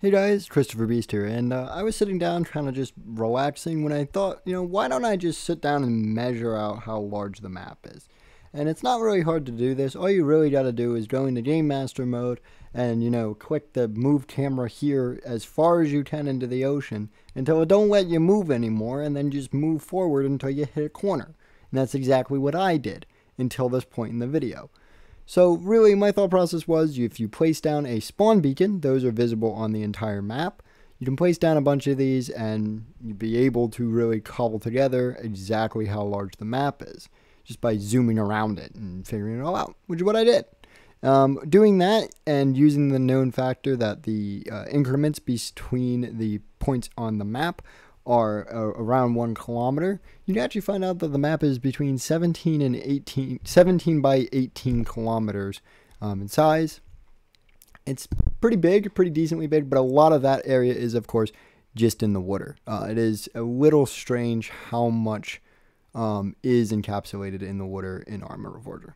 Hey guys, Cristifer Beast here, and uh, I was sitting down trying to just relaxing when I thought, you know, why don't I just sit down and measure out how large the map is? And it's not really hard to do this. All you really got to do is go into Game Master mode and, you know, click the move camera here as far as you can into the ocean until it don't let you move anymore, and then just move forward until you hit a corner. And that's exactly what I did until this point in the video. So really my thought process was if you place down a spawn beacon, those are visible on the entire map. You can place down a bunch of these and you'd be able to really cobble together exactly how large the map is just by zooming around it and figuring it all out, which is what I did. Um, doing that and using the known factor that the uh, increments between the points on the map are uh, around one kilometer, you can actually find out that the map is between 17 and 18, 17 by 18 kilometers um, in size. It's pretty big, pretty decently big, but a lot of that area is, of course, just in the water. Uh, it is a little strange how much um, is encapsulated in the water in Arma Reforger.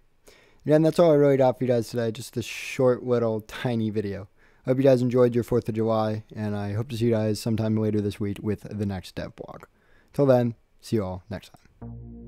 Again, that's all I really got for you guys today. Just this short, little, tiny video. I hope you guys enjoyed your 4th of July, and I hope to see you guys sometime later this week with the next dev blog. Till then, see you all next time.